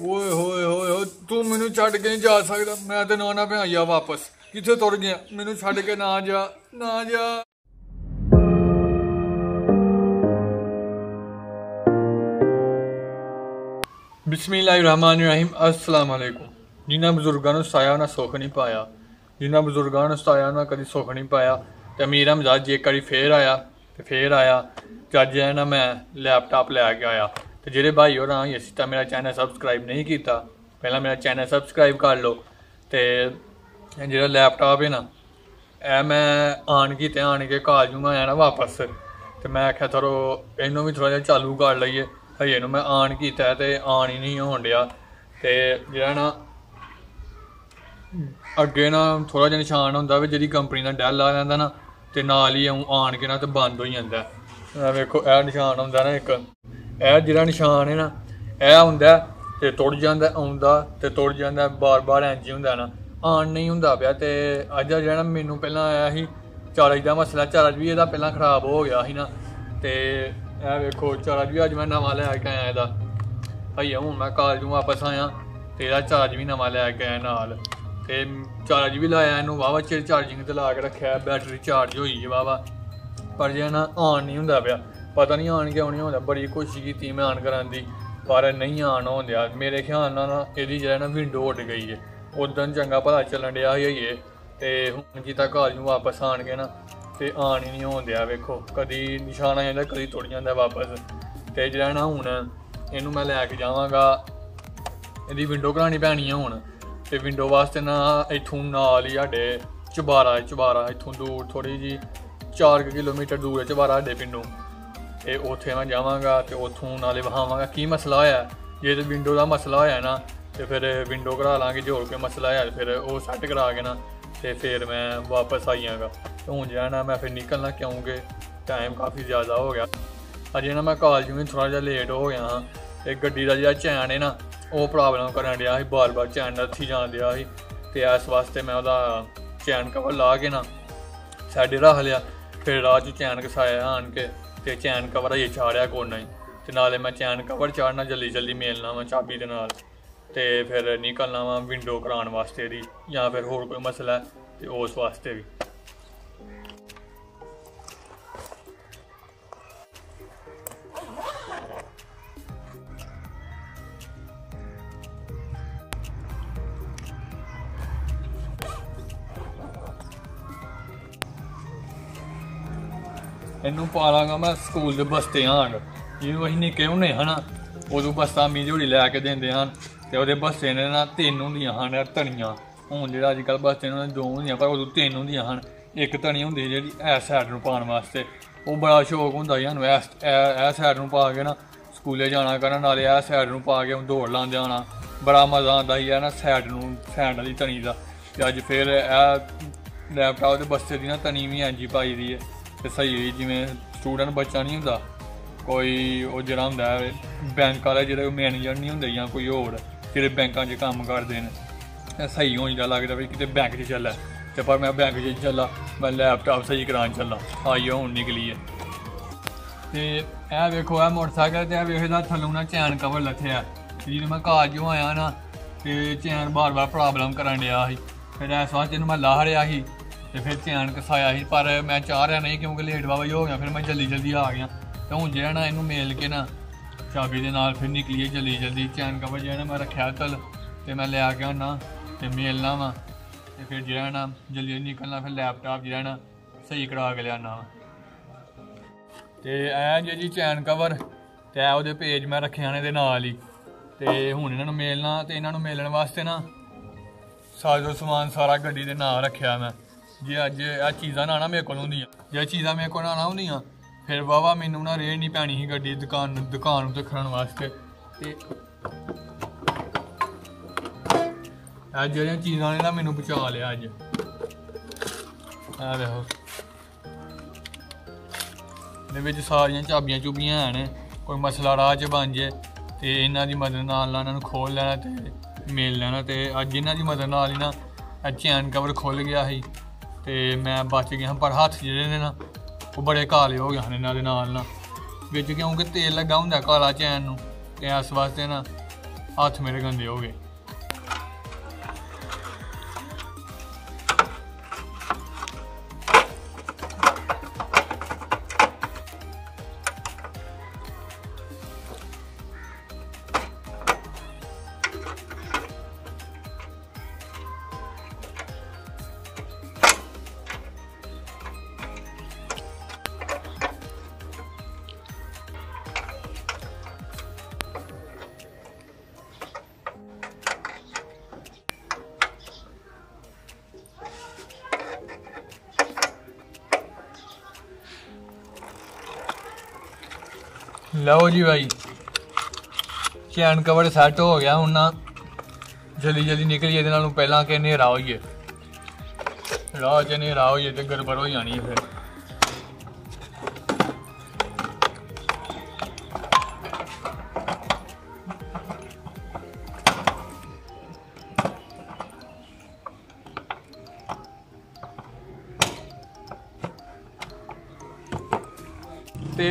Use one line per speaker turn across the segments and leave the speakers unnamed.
ਓਏ ਹੋਏ ਹੋਏ ਹੋਏ, ਤੂੰ ਮੈਨੂੰ ਛੱਡ ਕੇ ਨਹੀਂ ਜਾ ਸਕਦਾ। ਮੈਂ ਤੇ ਨੌਨਾ ਭਿਆਈਆ ਵਾਪਸ। ਕਿੱਥੇ ਤੁਰ ਗਿਆ? ਮੈਨੂੰ ਛੱਡ ਕੇ ਨਾ ਜਾ ਨਾ ਜਾ। ਬਿਸਮਿਲ੍ਲਾਹਿਰਰਹਿਮਾਨਿਰਰਹੀਮ। ਅਸਲਾਮ ਅਲੈਕੁਮ ਜਿਨ੍ਹਾਂ ਬਜ਼ੁਰਗਾਂ ਨੂੰ ਸਾਇਆ ਨਾ ਸੁੱਖ ਨਹੀਂ ਪਾਇਆ। ਜਿਨ੍ਹਾਂ ਬਜ਼ੁਰਗਾਂ ਨੂੰ ਸਾਇਆ ਨਾ ਕਦੀ ਸੁੱਖ ਨਹੀਂ ਪਾਇਆ। ਤੇ ਅਮੀਰ ਹਮਜ਼ਾਦ ਜੇ ਕਰੀ ਫੇਰ ਆਇਆ ਤੇ ਫੇਰ ਆਇਆ। ਜੱਜ ਹੈ ਨਾ ਮੈਂ ਲੈਪਟਾਪ ਲੈ ਕੇ ਆਇਆ। ਤੇ ਜਿਹੜੇ ਭਾਈ ਹੋਰਾਂ ਅਸੀਂ ਤਾਂ ਮੇਰਾ ਚੈਨਲ ਸਬਸਕ੍ਰਾਈਬ ਨਹੀਂ ਕੀਤਾ। ਪਹਿਲਾਂ ਮੇਰਾ ਚੈਨਲ ਸਬਸਕ੍ਰਾਈਬ ਕਰ ਲਓ। ਤੇ ਜਿਹੜਾ ਲੈਪਟਾਪ ਹੈ ਨਾ, ਇਹ ਮੈਂ ਆਣ ਕੀ ਤੇ ਆਣ ਕੇ ਕਾਲ ਜੂਗਾ ਆਇਆ ਨਾ ਵਾਪਸ। ਤੇ ਮੈਂ ਆਖਿਆ ਥਰੋ ਇਹਨੂੰ ਵੀ ਥੋੜਾ ਜਿਹਾ ਚਾਲੂ ਕਰ ਲਈਏ। ਹਜੇ ਇਹਨੂੰ ਮੈਂ ਆਨ ਕੀਤਾ ਤੇ ਆਨ ਹੀ ਨਹੀਂ ਹੋਣ ਡਿਆ। ਤੇ ਜਿਹੜਾ ਨਾ, ਅੱਗੇ ਨਾ ਥੋੜਾ ਜਿਹਾ ਨਿਸ਼ਾਨ ਹੁੰਦਾ ਵੀ ਜਿਹੜੀ ਕੰਪਨੀ ਦਾ ਡੈਲ ਆ ਜਾਂਦਾ ਨਾ, ਤੇ ਨਾਲ ਹੀ ਇਉਂ ਆਣ ਕੇ ਨਾ ਤੇ ਬੰਦ ਹੋ ਜਾਂਦਾ। ਵੇਖੋ, ਇਹ ਨਿਸ਼ਾਨ ਹੁੰਦਾ ਨਾ ਇੱਕ। ਇਹ ਜਿਹੜਾ ਨਿਸ਼ਾਨ ਹੈ ਨਾ, ਇਹ ਹੁੰਦਾ ਤੇ ਤੁੜ ਜਾਂਦਾ, ਆਉਂਦਾ ਤੇ ਤੁੜ ਜਾਂਦਾ, ਬਾਰ-ਬਾਰ ਇੰਜ ਹੀ ਹੁੰਦਾ ਨਾ। ਆਨ ਨਹੀਂ ਹੁੰਦਾ ਪਿਆ ਤੇ ਅੱਜ ਜਿਹੜਾ ਨਾ ਮੈਨੂੰ ਪਹਿਲਾਂ ਆਇਆ ਸੀ ਚਾਰਜ ਦਾ ਮਸਲਾ ਚਾਰਜ ਵੀ ਇਹਦਾ ਪਹਿਲਾਂ ਖਰਾਬ ਹੋ ਗਿਆ ਸੀ ਨਾ। ਤੇ ਇਹ ਵੇਖੋ ਚਾਰਜ ਵੀ ਅੱਜ ਮੈਂ ਨਵਾਂ ਲੈ ਕੇ ਆਇਆ ਇਹਦਾ। ਭਾਈ ਹੁਣ ਮੈਂ ਕਾਲਜ ਨੂੰ ਵਾਪਸ ਆਇਆ ਤੇ ਇਹਦਾ ਚਾਰਜ ਵੀ ਨਵਾਂ ਲੈ ਕੇ ਆਇਆ ਨਾਲ। ਤੇ ਚਾਰਜ ਵੀ ਲਾਇਆ ਇਹਨੂੰ ਵਾਵਾ ਚਿਰ ਚਾਰਜਿੰਗ ਤੇ ਲਾ ਕੇ ਰੱਖਿਆ ਬੈਟਰੀ ਚਾਰਜ ਹੋਈ ਹੈ ਵਾਵਾ ਪਰ ਜੇ ਨਾ ਆਨ ਨਹੀਂ ਹੁੰਦਾ ਪਿਆ। ਪਤਾ ਨਹੀਂ ਆਨ ਕਿਉਂ ਨਹੀਂ ਹੁੰਦਾ ਬੜੀ ਕੋਸ਼ਿਸ਼ ਕੀਤੀ ਮੈਂ ਆਨ ਕਰਾਂ ਦੀ ਪਰ ਨਹੀਂ ਆਨ ਹੁੰਦਿਆ ਮੇਰੇ ਖਿਆਲ ਨਾਲ ਨਾ ਇਹਦੀ ਜਿਹੜਾ ਨਾ ਵਿੰਡੋ ਉੱਡ ਗਈ ਹੈ ਉਦੋਂ ਚੰਗਾ ਭਲਾ ਚੱਲਣ ਡਿਆ ਸੀ ਇਹ ਤੇ ਹੁਣ ਜੀ ਤੱਕ ਕਾਲਜ ਨੂੰ ਵਾਪਸ ਆਣ ਕੇ ਨਾ ਤੇ ਆਣ ਹੀ ਨਹੀਂ ਹੁੰਦਿਆ ਵੇਖੋ। ਕਦੀ ਨਿਸ਼ਾਨ ਆ ਜਾਂਦਾ ਕਦੀ ਟੁੱਟ ਜਾਂਦਾ ਵਾਪਸ। ਤੇ ਜਿਹੜਾ ਨਾ ਹੁਣ ਇਹਨੂੰ ਮੈਂ ਲੈ ਕੇ ਜਾਵਾਂਗਾ ਇਹਦੀ ਵਿੰਡੋ ਕਰਾਣੀ ਪੈਣੀ ਆ ਹੁਣ। ਤੇ ਵਿੰਡੋ ਵਾਸਤੇ ਨਾ ਇੱਥੋਂ ਨਾਲ ਹੀ ਸਾਡੇ ਚੁਬਾਰਾ ਹੈ, ਚੁਬਾਰਾ ਇੱਥੋਂ ਦੂਰ ਥੋੜੀ ਜੀ 4 ਕਿਲੋਮੀਟਰ ਦੂਰ ਹੈ ਚੁਬਾਰਾ ਸਾਡੇ ਪਿੰਡੋਂ। ਤੇ ਉੱਥੇ ਮੈਂ ਜਾਵਾਂਗਾ ਤੇ ਉੱਥੋਂ ਨਾਲੇ ਵਹਾਵਾਂਗਾ ਕੀ ਮਸਲਾ ਹੋਇਆ ਜੇ ਤੇ ਵਿੰਡੋ ਦਾ ਮਸਲਾ ਹੋਇਆ ਨਾ, ਤੇ ਫਿਰ ਵਿੰਡੋ ਕਰਾ ਲਾਂਗੇ ਜੇ ਹੋਰ ਮਸਲਾ ਹੋਇਆ ਫਿਰ ਉਹ ਸੈੱਟ ਕਰਾ ਕੇ ਨਾ, ਤੇ ਫਿਰ ਮੈਂ ਵਾਪਸ ਆਈਆਂਗਾ ਤੇ ਹੁਣ ਜਿਹੜਾ ਨਾ ਮੈਂ ਫਿਰ ਨਿਕਲਣਾ ਕਿਉਂਕਿ ਟਾਈਮ ਕਾਫੀ ਜ਼ਿਆਦਾ ਹੋ ਗਿਆ। ਅਜੇ ਨਾ ਮੈਂ ਕਾਲਜ ਵਿੱਚ ਥੋੜਾ ਜਿਹਾ ਲੇਟ ਹੋ ਗਿਆ ਹਾਂ। ਤੇ ਗੱਡੀ ਦਾ ਜਿਹੜਾ ਚੈਨ ਹੈ ਨਾ, ਉਹ ਪ੍ਰੋਬਲਮ ਕਰਨ ਡਿਆ ਸੀ, ਬਾਰ-ਬਾਰ ਚੈਨ ਨੱਥੀ ਜਾਣ ਡਿਆ ਸੀ। ਤੇ ਇਸ ਵਾਸਤੇ ਮੈਂ ਉਹਦਾ ਚੈਨ ਕਵਰ ਲਾ ਕੇ ਨਾ, ਸਾਡੇ ਰੱਖ ਲਿਆ। ਫਿਰ ਰਾਹ 'ਚ ਚੈਨ ਕਸਾਇਆ ਆਣ ਕੇ। ਤੇ ਚੈਨ ਕਵਰ ਅਜੇ ਚਾੜਿਆ ਕੋਨਾ ਹੀ ਤੇ ਨਾਲੇ ਮੈਂ ਚੈਨ ਕਵਰ ਚਾੜਨਾ ਜਲਦੀ ਜਲਦੀ ਮੇਲਣਾ ਵਾ ਚਾਬੀ ਦੇ ਨਾਲ। ਤੇ ਫਿਰ ਨਿਕਲਣਾ ਵਾ ਵਿੰਡੋ ਕਰਾਉਣ ਵਾਸਤੇ ਦੀ ਜਾਂ ਫਿਰ ਹੋਰ ਕੋਈ ਮਸਲਾ ਹੈ ਤੇ ਉਸ ਵਾਸਤੇ ਵੀ। ਇਹਨੂੰ ਪਾ ਲਾਂਗਾ ਮੈਂ ਸਕੂਲ ਦੇ ਬਸਤੇ ਆਣ। ਜਿਹਨੂੰ ਅਸੀਂ ਨਿੱਕੇ ਹੁੰਨੇ ਹਨਾ, ਉਦੋਂ ਬਸਤਾ ਮੀ ਜੋੜੀ ਲੈ ਕੇ ਦਿੰਦੇ ਹਨ ਤੇ ਉਹਦੇ ਬਸਤੇ ਨੇ ਨਾ ਤਿੰਨ ਹੁੰਦੀਆਂ ਹਨ ਧਣੀਆਂ ਹੁਣ ਜਿਹੜਾ ਅੱਜ ਕੱਲ ਬਸਤੇ ਨੇ ਦੋ ਹੁੰਦੀਆਂ, ਪਰ ਉਦੋਂ ਤਿੰਨ ਹੁੰਦੀਆਂ ਹਨ। ਇੱਕ ਧਣੀ ਹੁੰਦੀ ਜਿਹੜੀ ਐਸ ਸਾਈਡ ਨੂੰ ਪਾਉਣ ਵਾਸਤੇ। ਉਹ ਬੜਾ ਸ਼ੌਕ ਹੁੰਦਾ ਸੀ ਸਾਨੂੰ ਐਸ ਐ ਸਾਈਡ ਨੂੰ ਪਾ ਕੇ ਨਾ ਸਕੂਲੇ ਜਾਣਾ ਕਰਨਾ, ਨਾਲੇ ਐ ਸਾਈਡ ਨੂੰ ਪਾ ਕੇ ਦੌੜ ਲਾਉਂਦੇ ਆਉਣਾ ਬੜਾ ਮਜ਼ਾ ਆਉਂਦਾ ਸੀ ਇਹ ਨਾ ਸਾਈਡ ਨੂੰ ਸਾਈਡ ਵਾਲੀ ਧਣੀ ਦਾ। ਤੇ ਅੱਜ ਫਿਰ ਇਹ ਲੈਪਟਾਪ ਦੇ ਬਸਤੇ ਦੀ ਨਾ ਤਨੀ ਵੀ ਐਂਜੀ ਪਾਈ ਦੀ ਹੈ। ਤੇ ਸਹੀ ਜਿਵੇਂ ਸਟੂਡੈਂਟ ਬੱਚਾ ਨਹੀਂ ਹੁੰਦਾ, ਕੋਈ ਉਹ ਜਿਹੜਾ ਹੁੰਦਾ ਬੈਂਕ ਵਾਲੇ ਜਿਹੜੇ ਮੈਨੇਜਰ ਨਹੀਂ ਹੁੰਦੇ ਜਾਂ ਕੋਈ ਹੋਰ, ਜਿਹੜੇ ਬੈਂਕਾਂ 'ਚ ਕੰਮ ਕਰਦੇ ਨੇ ਸਹੀ ਹੋ ਜਾਂਦਾ ਲੱਗਦਾ ਵੀ ਕਿਤੇ ਬੈਂਕ 'ਚ ਚੱਲਾ ਤੇ ਪਰ ਮੈਂ ਬੈਂਕ 'ਚ ਨਹੀਂ ਚੱਲਾ ਮੈਂ ਲੈਪਟਾਪ ਸਹੀ ਕਰਾਉਣ ਚੱਲਾ ਆਈਓ ਹੁਣ ਨਿਕਲੀ ਹੈ। ਤੇ ਇਹ ਵੇਖੋ, ਇਹ ਮੋਟਰਸਾਈਕਲ ਤੇ ਇਹ ਵੇਖੋ ਥੱਲੋਂ ਨਾ ਚੈਨ ਕਵਰ ਲੱਥਿਆ। ਜਦੋਂ ਮੈਂ ਘਰ ਜੋ ਆਇਆ ਨਾ, ਤੇ ਚੈਨ ਬਾਰ-ਬਾਰ ਪ੍ਰੋਬਲਮ ਕਰਨ ਡਿਆ ਸੀ। ਫਿਰ ਇਸ ਵਾਸਤੇ ਇਹਨੂੰ ਮੈਂ ਲਾਹ ਰਿਆ ਸੀ। ਤੇ ਫਿਰ ਚੈਨ ਕਸਾਇਆ ਸੀ, ਪਰ ਮੈਂ ਚਾਹ ਰਿਹਾ ਨਹੀਂ ਕਿਉਂਕਿ ਲੇਟ ਬਾਬਾ ਹੋ ਗਿਆ, ਫਿਰ ਮੈਂ ਜਲਦੀ ਜਲਦੀ ਆ ਗਿਆ। ਤੇ ਹੁਣ ਜਿਹੜਾ ਨਾ ਇਹਨੂੰ ਮੇਲ ਕੇ ਨਾ ਚਾਬੀ ਦੇ ਨਾਲ ਫਿਰ ਨਿਕਲੀਏ ਜਲਦੀ ਜਲਦੀ। ਚੈਨ ਕਵਰ ਜਿਹੜਾ ਨਾ ਮੈਂ ਰੱਖਿਆ ਤਲ ਤੇ ਮੈਂ ਲਿਆ ਕੇ ਆਉਣਾ ਤੇ ਮੇਲਣਾ ਵਾ। ਤੇ ਫਿਰ ਜਿਹੜਾ ਨਾ ਜਲਦੀ ਜਲਦੀ ਨਿਕਲਣਾ, ਫਿਰ ਲੈਪਟਾਪ ਜਿਹੜਾ ਨਾ ਸਹੀ ਕਰਾ ਕੇ ਲਿਆਣਾ ਵਾ। ਤੇ ਇਹ ਜੇ ਜੀ ਚੈਨ ਕਵਰ ਤੇ ਇਹ ਉਹਦੇ ਪੇਜ ਮੈਂ ਰੱਖਿਆ ਨੇ ਦੇ ਨਾਲ ਹੀ। ਤੇ ਹੁਣ ਇਹਨਾਂ ਨੂੰ ਮੇਲਣਾ ਤੇ ਇਹਨਾਂ ਨੂੰ ਮੇਲਣ ਵਾਸਤੇ ਨਾ ਸਾਜੋ ਸਮਾਨ ਸਾਰਾ ਗੱਡੀ ਦੇ ਨਾਲ ਰੱਖਿਆ ਮੈਂ। ਜੇ ਅੱਜ ਇਹ ਚੀਜ਼ਾਂ ਨਾ ਨਾ ਮੇਰੇ ਕੋਲ ਹੁੰਦੀਆਂ, ਜੇ ਇਹ ਚੀਜ਼ਾਂ ਮੇਰੇ ਕੋਲ ਨਾ ਨਾ ਹੁੰਦੀਆਂ, ਫਿਰ ਵਾਵਾ ਮੈਨੂੰ ਨਾ ਰੇਹ ਨਹੀਂ ਪੈਣੀ ਸੀ ਗੱਡੀ ਦੀ ਦੁਕਾਨ ਦੁਕਾਨ ਉੱਤੇ ਖੜਨ ਵਾਸਤੇ। ਤੇ ਅੱਜ ਜਿਹੜੀਆਂ ਚੀਜ਼ਾਂ ਨੇ ਨਾ ਮੈਨੂੰ ਬਚਾ ਲਿਆ ਅੱਜ। ਆ ਦੇਖੋ। ਦੇ ਵਿੱਚ ਸਾਰੀਆਂ ਚਾਬੀਆਂ ਚੁਬੀਆਂ ਹਨ ਕੋਈ ਮਸਲਾ ਰਾਹ 'ਚ ਬਣ ਜੇ, ਤੇ ਇਹਨਾਂ ਦੀ ਮਦਦ ਨਾਲ ਨਾ ਇਹਨਾਂ ਨੂੰ ਖੋਲ ਲੈਣਾ ਤੇ ਮੇਲ ਲੈਣਾ ਤੇ ਅੱਜ ਇਹਨਾਂ ਦੀ ਮਦਦ ਨਾਲ ਹੀ ਨਾ ਇਹ ਚੈਨ ਕਵਰ ਖੁੱਲ ਗਿਆ ਸੀ। ਤੇ ਮੈਂ ਬਚ ਗਿਆ ਪਰ ਹੱਥ ਜਿਹੜੇ ਨੇ ਨਾ, ਉਹ ਬੜੇ ਕਾਲੇ ਹੋ ਗਏ ਹਨ ਇਹਨਾਂ ਦੇ ਨਾਲ ਨਾ। ਵਿੱਚ ਕਿਉਂਕਿ ਤੇਲ ਲੱਗਾ ਹੁੰਦਾ ਕਾਲਾ ਚੈਨ ਨੂੰ, ਤੇ ਇਸ ਵਾਸਤੇ ਨਾ ਹੱਥ ਮੇਰੇ ਗੰਦੇ ਹੋ ਗਏ। ਲਓ ਜੀ ਭਾਈ ਚੈਨ ਕਵਰ ਸੈੱਟ ਹੋ ਗਿਆ ਹੁਣ ਨਾ। ਜਲਦੀ ਜਲਦੀ ਨਿਕਲੀ, ਇਹਦੇ ਨਾਲੋਂ ਪਹਿਲਾਂ ਕਿ ਹਨੇਰਾ ਹੋਈਏ। ਰਾਹ ਚ ਹਨੇਰਾ ਹੋਈਏ ਤੇ ਗੜਬੜ ਹੋ ਜਾਣੀ ਹੈ ਫਿਰ।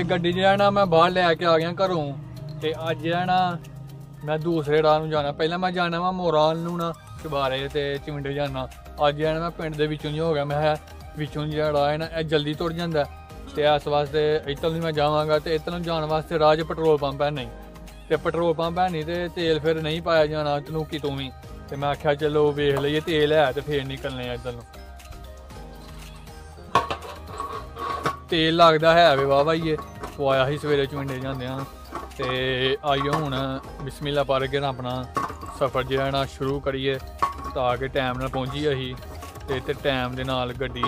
ਗੱਡੀ ਜਿਹੜਾ ਨਾ ਮੈਂ ਬਾਹਰ ਲੈ ਕੇ ਆ ਗਿਆ ਘਰੋਂ। ਤੇ ਅੱਜ ਜਿਹੜਾ ਨਾ ਮੈਂ ਦੂਸਰੇ ਰਾਹ ਨੂੰ ਜਾਣਾ। ਪਹਿਲਾਂ ਮੈਂ ਜਾਣਾ ਵਾ ਮੋਰਾਲ ਨੂੰ ਨਾ ਚਬਾਰੇ ਤੇ ਚਿੰਡੇ ਜਾਣਾ। ਅੱਜ ਜਿਹੜਾ ਮੈਂ ਪਿੰਡ ਦੇ ਵਿੱਚੋਂ ਹੀ ਹੋ ਗਿਆ। ਮੈਂ ਕਿਹਾ ਵਿੱਚੋਂ ਜਿਹੜਾ ਰਾਹ ਹੈ ਨਾ, ਇਹ ਜਲਦੀ ਤੁਰ ਜਾਂਦਾ। ਤੇ ਇਸ ਵਾਸਤੇ ਇੱਧਰ ਨੂੰ ਮੈਂ ਜਾਵਾਂਗਾ ਤੇ ਇੱਧਰ ਨੂੰ ਜਾਣ ਵਾਸਤੇ ਰਾਹ 'ਚ ਪੈਟਰੋਲ ਪੰਪ ਹੈ ਨਹੀਂ। ਤੇ ਪੈਟਰੋਲ ਪੰਪ ਹੈ ਨਹੀਂ ਤੇ ਤੇਲ ਫਿਰ ਨਹੀਂ ਪਾਇਆ ਜਾਣਾ ਤੈਨੂੰ ਕਿਤੋਂ ਵੀ। ਤੇ ਮੈਂ ਆਖਿਆ ਚਲੋ ਵੇਖ ਲਈਏ, ਤੇਲ ਹੈ ਤੇ ਫੇਰ ਨਿਕਲਨੇ ਆ ਇੱਧਰ ਨੂੰ। ਤੇਲ ਲੱਗਦਾ ਹੈ ਵੇ ਵਾਹ ਵਾਈਏ ਪਵਾਇਆ ਸੀ ਸਵੇਰੇ ਚੁੰਡੇ ਜਾਂਦੇ ਆ ਤੇ ਆਈਓ ਹੁਣ ਬਿਸਮਿਲ੍ਲਾ ਪੜ੍ਹ ਕੇ ਨਾ ਆਪਣਾ ਸਫ਼ਰ ਜਿਹੜਾ ਨਾ ਸ਼ੁਰੂ ਕਰੀਏ ਤਾਂ ਕਿ ਟਾਈਮ ਨਾਲ ਪਹੁੰਚੀਏ ਅਸੀਂ ਤੇ ਤੇ ਟਾਈਮ ਦੇ ਨਾਲ ਗੱਡੀ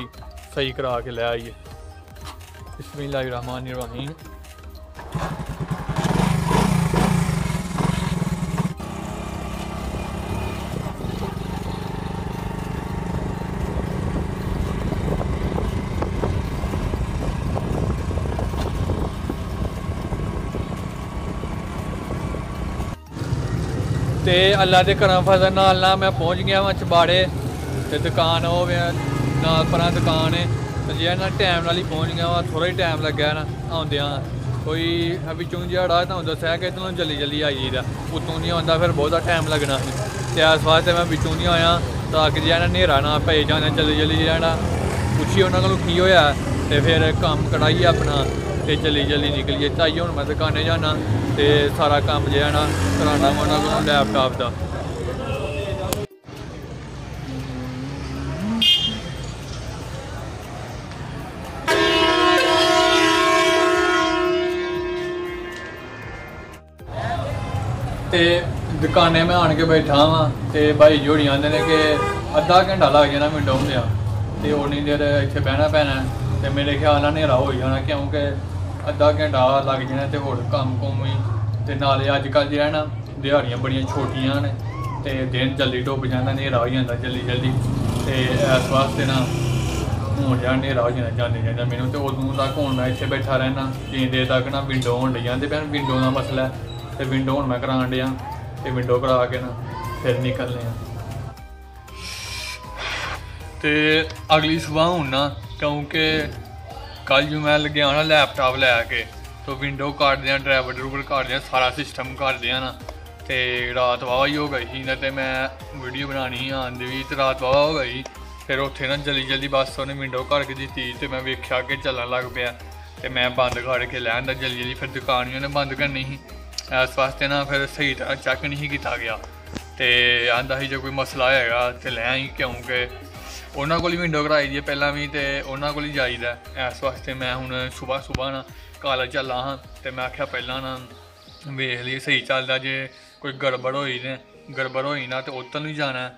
ਸਹੀ ਕਰਾ ਕੇ ਲੈ ਆਈਏ। ਬਿਸਮਿਲ੍ਲਾਹਿਰ ਰਹਿਮਾਨਿਰ ਰਹੀਮ। ਤੇ ਅੱਲਾ ਦੇ ਘਰਾਂ ਫਜ਼ਲ ਨਾਲ ਨਾ ਮੈਂ ਪਹੁੰਚ ਗਿਆ ਵਾਂ ਚਬਾੜੇ ਤੇ ਦੁਕਾਨ ਹੋਵੇ ਨਾਲ ਪਰਾਂ ਦੁਕਾਨ ਹੈ ਤੇ ਜੇ ਨਾ ਟਾਈਮ ਨਾਲ ਹੀ ਪਹੁੰਚ ਗਿਆ ਵਾ ਥੋੜਾ ਹੀ ਟਾਈਮ ਲੱਗਿਆ ਨਾ ਆਉਂਦਿਆਂ। ਕੋਈ ਵਿੱਚੋਂ ਜਿਹੜਾ ਤੁਹਾਨੂੰ ਦੱਸਿਆ ਕਿ ਇਤਨੋਂ ਜਲਦੀ ਜਲਦੀ ਆਈ ਜੀਦਾ ਉਤੋਂ ਨਹੀਂ ਆਉਂਦਾ, ਫਿਰ ਬਹੁਤਾ ਟਾਈਮ ਲੱਗਣਾ ਸੀ। ਤੇ ਇਸ ਵਾਸਤੇ ਮੈਂ ਵਿੱਚੋਂ ਨਹੀਂ ਆਇਆ, ਤਾਂ ਕਿ ਜਿਹੜਾ ਹਨੇਰਾ ਨਾ ਪਏ ਜਾਣਾ ਜਲਦੀ ਜਲਦੀ ਜਿਹੜਾ ਪੁੱਛੀ ਉਹਨਾਂ ਕੋਲੋਂ ਕੀ ਹੋਇਆ। ਤੇ ਫਿਰ ਕੰਮ ਕਰਾਈਏ ਆਪਣਾ, ਤੇ ਜਲਦੀ ਜਲਦੀ ਨਿਕਲੀਏ ਚਾਹੀਏ ਹੁਣ ਮੈਂ ਦੁਕਾਨੇ ਜਾਣਾ। ਤੇ ਸਾਰਾ ਕੰਮ ਜਿਹੜਾ ਨਾ ਕਰਾਉਣਾ ਵਾ ਉਹਨਾਂ ਕੋਲੋਂ ਲੈਪਟਾਪ ਦਾ। ਤੇ ਦੁਕਾਨੇ ਮੈਂ ਆਣ ਕੇ ਬੈਠਾ ਵਾਂ ਤੇ ਭਾਈ ਜੋੜੀ ਆਂਦੇ ਨੇ ਕਿ ਅੱਧਾ ਘੰਟਾ ਲੱਗ ਜਾਣਾ ਵਿੰਡੋ ਹੁੰਦਿਆ। ਤੇ ਉਨੀ ਦੇਰ ਇੱਥੇ ਬਹਿਣਾ ਪੈਣਾ। ਤੇ ਮੇਰੇ ਖਿਆਲ ਨਾਲ ਹਨੇਰਾ ਹੋ ਜਾਣਾ ਕਿਉਂਕਿ ਅੱਧਾ ਘੰਟਾ ਲੱਗ ਜਾਣਾ ਤੇ ਹੋਰ ਕੰਮ ਕੁਮ ਵੀ। ਤੇ ਨਾਲੇ ਅੱਜ ਕੱਲ੍ਹ ਜਿਹੜਾ ਨਾ, ਦਿਹਾੜੀਆਂ ਬੜੀਆਂ ਛੋਟੀਆਂ ਨੇ ਤੇ ਦਿਨ ਜਲਦੀ ਡੁੱਬ ਜਾਂਦਾ, ਹਨੇਰਾ ਹੋ ਜਾਂਦਾ ਜਲਦੀ ਜਲਦੀ। ਤੇ ਇਸ ਵਾਸਤੇ ਨਾ ਹੁਣ ਜਾ ਹਨੇਰਾ ਹੋ ਜਾਂਦਾ, ਜਾਂਦੇ ਜਾਂਦਾ ਮੈਨੂੰ ਤੇ ਉਦੋਂ ਤੱਕ ਹੁਣ ਮੈਂ ਇੱਥੇ ਬੈਠਾ ਰਹਿਣਾ ਦੇਰ ਤੱਕ ਨਾ ਵਿੰਡੋ ਹੋਣ ਡਈ ਜਾਂਦੇ ਪੈਣ ਵਿੰਡੋ ਦਾ ਮਸਲਾ ਹੈ। ਤੇ ਵਿੰਡੋ ਹੁਣ ਮੈਂ ਕਰਾਉਣ ਡਿਆ, ਤੇ ਵਿੰਡੋ ਕਰਾ ਕੇ ਨਾ ਫਿਰ ਨਿਕਲਨੇ ਆ। ਤੇ ਅਗਲੀ ਸਵੇਰ ਹੁਣ ਨਾ, ਕਿਉਂਕਿ ਕੱਲ ਜੋ ਮੈਂ ਲੱਗਿਆ ਨਾ ਲੈਪਟਾਪ ਲੈ ਕੇ ਤੋਂ ਵਿੰਡੋ ਕੱਢਦੇ ਆ ਡਰਾਈਵਰ ਡਰੂਵਰ ਕੱਢਦੇ ਆ ਸਾਰਾ ਸਿਸਟਮ ਕਰਦੇ ਆ ਨਾ, ਤੇ ਰਾਤ ਵਾਵਾ ਹੀ ਹੋ ਗਈ ਸੀ ਨਾ ਤੇ ਮੈਂ ਵੀਡੀਓ ਬਣਾਣੀ ਸੀ ਆਂਦੀ ਵੀ ਤੇ ਰਾਤ ਵਾਵਾ ਹੋ ਗਈ। ਫਿਰ ਉੱਥੇ ਨਾ ਜਲਦੀ ਜਲਦੀ ਬਸ ਉਹਨੇ ਵਿੰਡੋ ਕੱਢ ਕੇ ਦਿੱਤੀ ਤੇ ਮੈਂ ਵੇਖਿਆ ਕਿ ਚੱਲਣ ਲੱਗ ਪਿਆ ਤੇ ਮੈਂ ਬੰਦ ਕਰ ਕੇ ਲੈ ਆਂਦਾ, ਜਲਦੀ ਜਲਦੀ ਫਿਰ ਦੁਕਾਨ ਹੀ ਉਹਨੇ ਬੰਦ ਕਰਨੀ ਸੀ। ਇਸ ਵਾਸਤੇ ਨਾ ਫਿਰ ਸਹੀ ਤਰ੍ਹਾਂ ਚੈੱਕ ਨਹੀਂ ਕੀਤਾ ਗਿਆ। ਤੇ ਆਂਦਾ ਸੀ ਜੇ ਕੋਈ ਮਸਲਾ ਹੈਗਾ ਤੇ ਲੈ ਆਈ ਕਿਉਂਕਿ ਉਹਨਾਂ ਕੋਲ ਹੀ ਵਿੰਡੋ ਕਰਾਈ ਦੀ ਪਹਿਲਾਂ ਵੀ ਤੇ ਉਹਨਾਂ ਕੋਲ ਹੀ ਜਾਈਦਾ ਇਸ ਵਾਸਤੇ ਮੈਂ ਹੁਣ ਸਵੇਰ ਸਵੇਰ ਨਾ ਕਾਲਜ ਚੱਲਾ ਹਾਂ ਤੇ ਮੈਂ ਆਖਿਆ ਪਹਿਲਾਂ ਨਾ ਵੇਖ ਲਈ ਸਹੀ ਚੱਲਦਾ ਜੇ ਕੋਈ ਗੜਬੜ ਹੋਈ ਨੇ, ਗੜਬੜ ਹੋਈ ਨਾ ਤੇ ਉੱਤਰ ਨੂੰ ਹੀ ਜਾਣਾ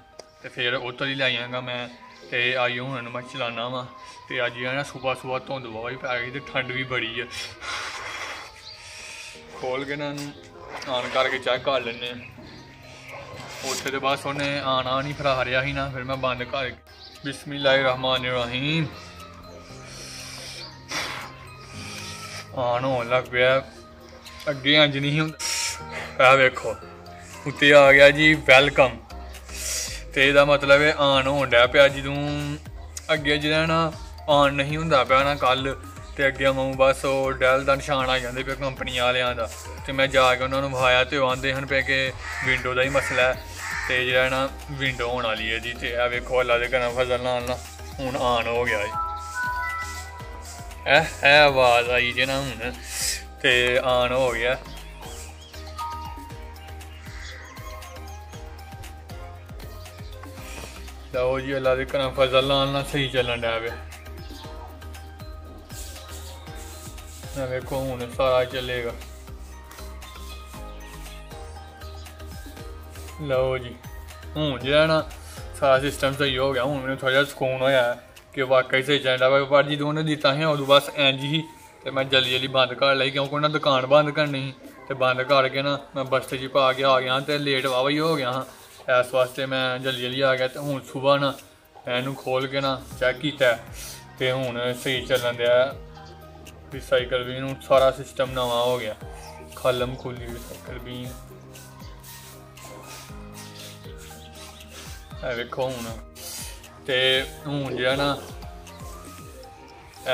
ਤੇ ਫਿਰ ਉੱਤਰ ਹੀ ਲਾਈਆਂਗਾ ਮੈਂ ਤੇ ਆਈਓ ਹੁਣ ਮੈਂ ਚਲਾਣਾ ਵਾ ਤੇ ਅੱਜ ਇਹ ਨਾ ਸਵੇਰ ਸਵੇਰ ਧੁੰਦ ਬਹੁਤ ਹੀ ਪੈ ਗਈ ਤੇ ਠੰਡ ਵੀ ਬੜੀ ਹੈ ਖੋਲ ਕੇ ਨਾ ਇਹਨੂੰ ਆਨ ਕਰਕੇ ਚੈੱਕ ਕਰ ਲੈਨੇ ਉੱਥੇ ਤੇ ਬਸ ਉਹਨੇ ਆਣਾ ਨਹੀਂ, ਫਿਰ ਹਰਿਆ ਸੀ ਨਾ, ਫਿਰ ਮੈਂ ਬੰਦ ਕਰ ਬਿਸਮਿਲ੍ਲਾਹਿਰ ਰਹਿਮਾਨਿਰ ਰਹੀਮ ਆਨ ਹੋਣ ਲੱਗ ਪਿਆ। ਅੱਗੇ ਅੰਜ ਨਹੀਂ ਹੁੰਦਾ। ਆ ਵੇਖੋ, ਉੱਤੇ ਆ ਗਿਆ ਜੀ, ਵੈਲਕਮ। ਤੇ ਇਹਦਾ ਮਤਲਬ ਹੈ ਆਨ ਹੋਣ ਡਿਆ ਪਿਆ ਜਦੋਂ ਅੱਗੇ ਜਿਹੜਾ ਨਾ ਆਨ ਨਹੀਂ ਹੁੰਦਾ ਪਿਆ ਨਾ ਕੱਲ ਤੇ ਅੱਗੇ ਆਵਾਂ ਬਸ ਉਹ ਡੈਲ ਦਾ ਨਿਸ਼ਾਨ ਆ ਜਾਂਦੇ ਪਏ ਕੰਪਨੀ ਵਾਲਿਆਂ ਦਾ। ਤੇ ਮੈਂ ਜਾ ਕੇ ਉਹਨਾਂ ਨੂੰ ਵਿਖਾਇਆ ਤੇ ਉਹ ਆਂਦੇ ਹਨ ਪਏ ਕਿ ਵਿੰਡੋ ਦਾ ਹੀ ਮਸਲਾ ਹੈ। ਤੇ ਜਿਹੜਾ ਨਾ ਵਿੰਡੋ ਹੋਣ ਵਾਲੀ ਹੈ ਜੀ, ਤੇ ਆ ਵੇਖੋ ਅੱਲਾ ਦੇ ਘਰਾਂ ਫਜ਼ਲ ਨਾਲ ਨਾ ਹੁਣ ਆਨ ਹੋ ਗਿਆ ਜੀ। ਇਹ ਇਹ ਆਵਾਜ਼ ਆਈ ਜੇ ਨਾ ਹੁਣ, ਤੇ ਆਨ ਹੋ ਗਿਆ। ਲਓ ਜੀ ਅੱਲਾ ਦੇ ਘਰਾਂ ਫਜ਼ਲ ਨਾਲ ਨਾ ਸਹੀ ਚੱਲਣ ਡਿਆ ਵੇ ਨਾ ਵੇਖੋ ਹੁਣ ਸਾਰਾ ਚੱਲੇਗਾ। ਲਓ ਜੀ। ਹੁਣ ਜਿਹੜਾ ਨਾ ਸਾਰਾ ਸਿਸਟਮ ਸਹੀ ਹੋ ਗਿਆ, ਹੁਣ ਮੈਨੂੰ ਥੋੜਾ ਜਿਹਾ ਸਕੂਨ ਹੋਇਆ ਕਿ ਵਾਕਈ ਸਹੀ ਚੱਲਦਾ ਵਾ। ਪਰ ਜਦੋਂ ਉਹਨੇ ਦਿੱਤਾ ਸੀ ਉਦੋਂ ਬਸ ਇੰਜ ਹੀ ਤੇ ਮੈਂ ਜਲਦੀ ਜਲਦੀ ਬੰਦ ਕਰ ਲਈ ਕਿਉਂਕਿ ਉਹਨਾਂ ਦੁਕਾਨ ਬੰਦ ਕਰਨੀ ਸੀ ਤੇ ਬੰਦ ਕਰਕੇ ਨਾ ਮੈਂ ਬਸਤੇ 'ਚ ਪਾ ਕੇ ਆ ਗਿਆ ਤੇ ਲੇਟ ਵਾਵਾ ਹੀ ਹੋ ਗਿਆ ਹਾਂ। ਇਸ ਵਾਸਤੇ ਮੈਂ ਜਲਦੀ ਜਲਦੀ ਆ ਗਿਆ ਤੇ ਹੁਣ ਸਵੇਰ ਨਾ ਇਹਨੂੰ ਖੋਲ ਕੇ ਨਾ ਚੈੱਕ ਕੀਤਾ ਤੇ ਹੁਣ ਸਹੀ ਚੱਲਣ ਦਿਆ ਰਿਸਾਈਕਲ ਵੀ ਨੂੰ ਸਾਰਾ ਸਿਸਟਮ ਨਵਾਂ ਹੋ ਗਿਆ। ਖਲਮ ਖੁੱਲੀ ਰਿਸਾਈਕਲ ਵੀ ਇਹ ਵੇਖੋ ਹੁਣ। ਤੇ ਹੁਣ ਜਿਹੜਾ ਨਾ,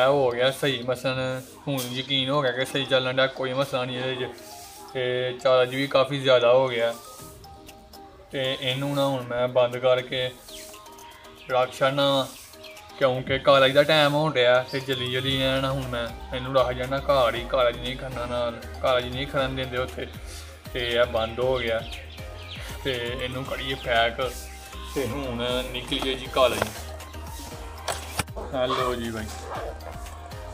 ਇਹ ਹੋ ਗਿਆ ਸਹੀ ਮਸਲਨ ਹੁਣ ਯਕੀਨ ਹੋ ਗਿਆ ਕਿ ਸਹੀ ਚੱਲਣ ਦਾ ਕੋਈ ਮਸਲਾ ਨਹੀਂ ਇਹਦੇ 'ਚ ਤੇ ਚਾਰਜ ਵੀ ਕਾਫੀ ਜ਼ਿਆਦਾ ਹੋ ਗਿਆ। ਤੇ ਇਹਨੂੰ ਨਾ ਹੁਣ ਮੈਂ ਬੰਦ ਕਰਕੇ ਰੱਖ ਛੱਡਣਾ ਕਿਉਂਕਿ ਕਾਲਜ ਦਾ ਟਾਈਮ ਹੋਣ ਰਿਹਾ ਤੇ ਜਲੀ ਜਲੀ ਨਾ ਹੁਣ ਮੈਂ ਇਹਨੂੰ ਰੱਖ ਜਾਣਾ ਘਰ ਹੀ। ਕਾਲਜ ਨਹੀਂ ਕਰਨਾ ਨਾਲ, ਕਾਲਜ ਨਹੀਂ ਕਰਨ ਦਿੰਦੇ ਉੱਥੇ। ਤੇ ਇਹ ਬੰਦ ਹੋ ਗਿਆ। ਤੇ ਇਹਨੂੰ ਕਰੀਏ ਪੈਕ ਤੇ ਹੁਣ ਨਿਕਲ ਗਏ ਜੀ ਕਾਲਜ। ਹੈਲੋ ਜੀ ਭਾਈ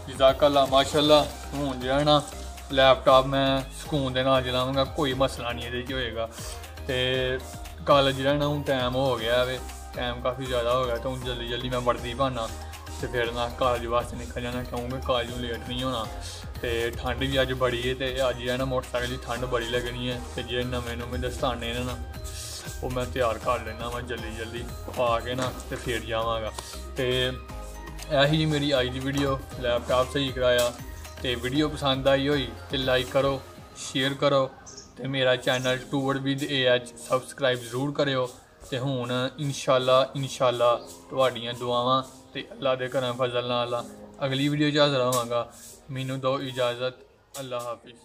ਜਜ਼ਾਕੱਲਾ ਮਾਸ਼ਾਅੱਲਾ, ਹੁਣ ਜਿਹੜਾ ਨਾ ਲੈਪਟਾਪ ਮੈਂ ਸਕੂਨ ਦੇ ਨਾਲ ਚਲਾਵਾਂਗਾ, ਕੋਈ ਮਸਲਾ ਨਹੀਂ ਇਹਦੇ 'ਚ ਹੋਏਗਾ। ਤੇ ਕਾਲਜ ਜਿਹੜਾ ਨਾ ਹੁਣ ਟਾਈਮ ਹੋ ਗਿਆ ਵੇ ਟਾਈਮ ਕਾਫੀ ਜ਼ਿਆਦਾ ਹੋ ਗਿਆ ਤਾਂ ਹੁਣ ਜਲਦੀ ਜਲਦੀ ਮੈਂ ਵਰਦੀ ਪਾਣਾ ਤੇ ਫਿਰ ਨਾ ਕਾਲਜ ਵਾਸਤੇ ਨਿਕਲ ਜਾਣਾ ਕਿਉਂਕਿ ਕਾਲਜ ਨੂੰ ਲੇਟ ਨਹੀਂ ਹੋਣਾ। ਤੇ ਠੰਡ ਵੀ ਅੱਜ ਬੜੀ ਹੈ ਤੇ ਅੱਜ ਜਿਹੜਾ ਨਾ ਮੋਟਰਸਾਈਕਲ ਦੀ ਠੰਡ ਬੜੀ ਲੱਗਣੀ ਹੈ ਤੇ ਜਿਹੜੇ ਨਵੇਂ ਨਵੇਂ ਦਸਤਾਨੇ ਨੇ ਨਾ ਉਹ ਮੈਂ ਤਿਆਰ ਕਰ ਲੈਣਾ ਮੈਂ ਜਲਦੀ ਜਲਦੀ, ਪਾ ਕੇ ਨਾ ਤੇ ਫੇਰ ਜਾਵਾਂਗਾ। ਤੇ ਇਹੀ ਜੀ ਮੇਰੀ ਅੱਜ ਦੀ ਵੀਡੀਓ ਲੈਪਟਾਪ ਸਹੀ ਕਰਾਇਆ। ਤੇ ਵੀਡੀਓ ਪਸੰਦ ਆਈ ਹੋਈ ਤੇ ਲਾਈਕ ਕਰੋ ਸ਼ੇਅਰ ਕਰੋ ਤੇ ਮੇਰਾ ਚੈਨਲ ਟੂਵਰਡ ਵਿਦ ਏਐਚ ਸਬਸਕ੍ਰਾਈਬ ਜ਼ਰੂਰ ਕਰਿਓ। ਤੇ ਹੁਣ ਇਨਸ਼ਾਅੱਲਾ ਇਨਸ਼ਾਅੱਲਾ ਤੁਹਾਡੀਆਂ ਦੁਆਵਾਂ ਤੇ ਅੱਲਾ ਦੇ ਘਰਾਂ ਫਜ਼ਲ ਨਾਲ ਅਗਲੀ ਵੀਡੀਓ 'ਚ ਹਾਜ਼ਰ ਹੋਵਾਂਗਾ। ਮੈਨੂੰ ਦਿਓ ਇਜਾਜ਼ਤ। ਅੱਲਾ ਹਾਫਿਜ਼।